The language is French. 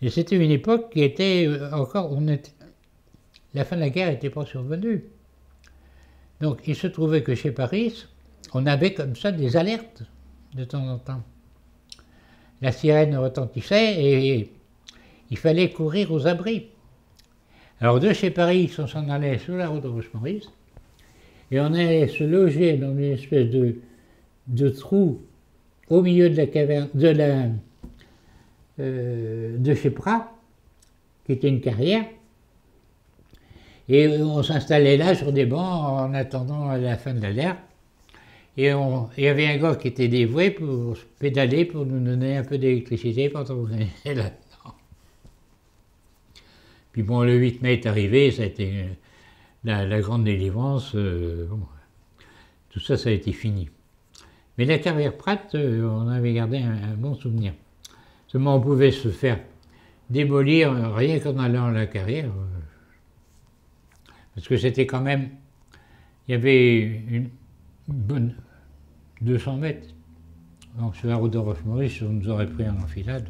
Et c'était une époque qui était euh, encore, la fin de la guerre n'était pas survenue. Donc il se trouvait que chez Paris, on avait comme ça des alertes de temps en temps. La sirène retentissait et il fallait courir aux abris. Alors de chez Paris, on s'en allait sur la route de Roche-Maurice et on allait se loger dans une espèce de, de trou au milieu de la caverne, de la, euh, de chez Prat, qui était une carrière. Et on s'installait là sur des bancs en attendant la fin de l'alerte. Et il y avait un gars qui était dévoué pour pédaler, pour nous donner un peu d'électricité quand on était là-dedans. Puis bon, le 8 mai est arrivé, ça a été la, grande délivrance. Euh, tout ça, ça a été fini. Mais la carrière Pratt, euh, on avait gardé un bon souvenir. Seulement, on pouvait se faire démolir rien qu'en allant à la carrière. Euh, parce que c'était quand même. Il y avait une bonne 200 mètres. Donc sur la route de Roche-Maurice, on nous aurait pris en enfilade.